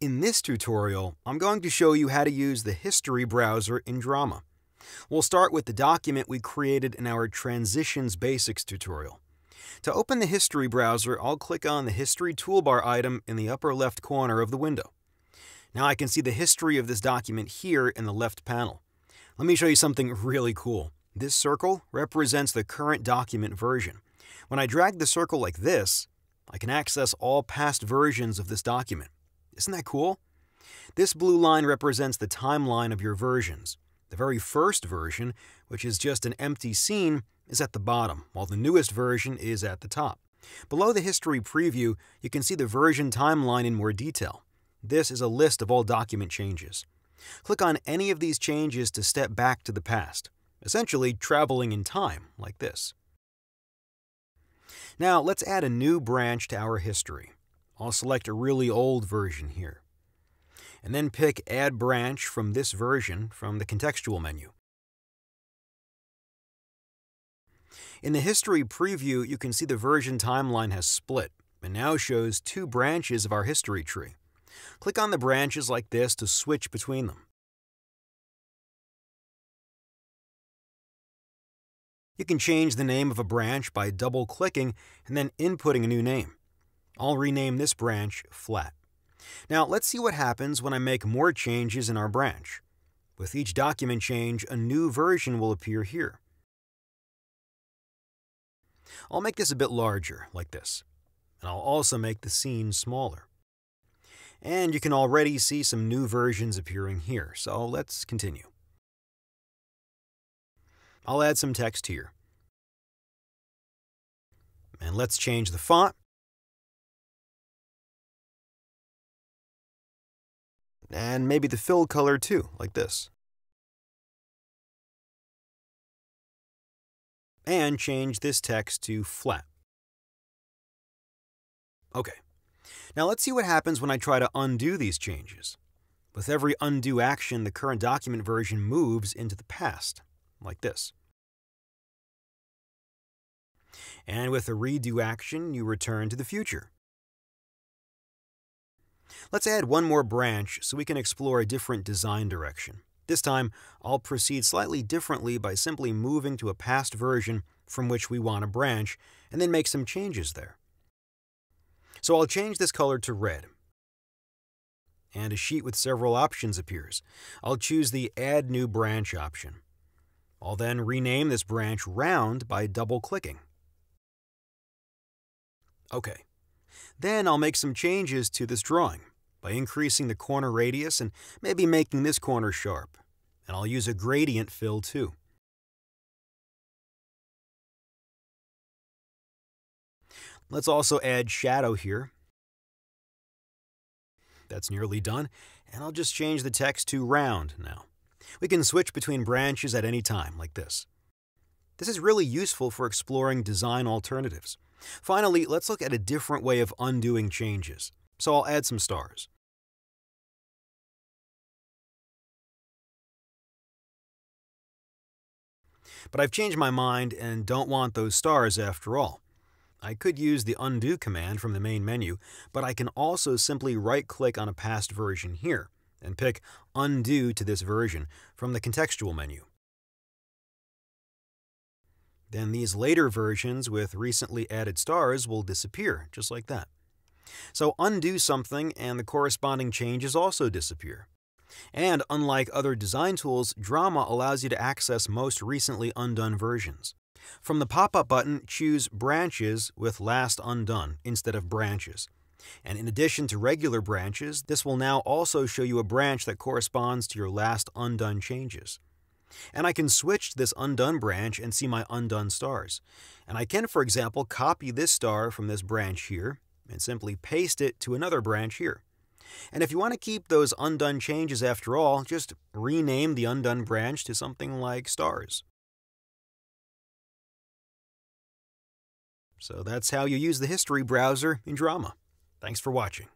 In this tutorial, I'm going to show you how to use the History browser in Drama. We'll start with the document we created in our Transitions Basics tutorial. To open the History browser, I'll click on the History toolbar item in the upper left corner of the window. Now I can see the history of this document here in the left panel. Let me show you something really cool. This circle represents the current document version. When I drag the circle like this, I can access all past versions of this document. Isn't that cool? This blue line represents the timeline of your versions. The very first version, which is just an empty scene, is at the bottom, while the newest version is at the top. Below the history preview, you can see the version timeline in more detail. This is a list of all document changes. Click on any of these changes to step back to the past, essentially traveling in time, like this. Now, let's add a new branch to our history. I'll select a really old version here. And then pick Add Branch from this version from the contextual menu. In the History preview, you can see the version timeline has split and now shows two branches of our history tree. Click on the branches like this to switch between them. You can change the name of a branch by double-clicking and then inputting a new name. I'll rename this branch Flat. Now let's see what happens when I make more changes in our branch. With each document change, a new version will appear here. I'll make this a bit larger, like this. And I'll also make the scene smaller. And you can already see some new versions appearing here, so let's continue. I'll add some text here. And let's change the font And maybe the fill color too, like this. And change this text to flat. Okay. Now let's see what happens when I try to undo these changes. With every undo action, the current document version moves into the past, like this. And with a redo action, you return to the future. Let's add one more branch so we can explore a different design direction. This time, I'll proceed slightly differently by simply moving to a past version from which we want to branch, and then make some changes there. So I'll change this color to red. And a sheet with several options appears. I'll choose the Add New Branch option. I'll then rename this branch Round by double-clicking. Okay. Then I'll make some changes to this drawing by increasing the corner radius and maybe making this corner sharp. And I'll use a gradient fill too. Let's also add shadow here. That's nearly done, and I'll just change the text to round now. We can switch between branches at any time, like this. This is really useful for exploring design alternatives. Finally, let's look at a different way of undoing changes so I'll add some stars. But I've changed my mind and don't want those stars after all. I could use the undo command from the main menu, but I can also simply right-click on a past version here and pick Undo to this version from the contextual menu. Then these later versions with recently added stars will disappear, just like that. So undo something and the corresponding changes also disappear. And unlike other design tools, Drama allows you to access most recently undone versions. From the pop-up button, choose Branches with Last Undone instead of Branches. And in addition to regular branches, this will now also show you a branch that corresponds to your last undone changes. And I can switch to this undone branch and see my undone stars. And I can, for example, copy this star from this branch here and simply paste it to another branch here. And if you want to keep those undone changes after all, just rename the undone branch to something like stars. So that's how you use the history browser in Drama. Thanks for watching.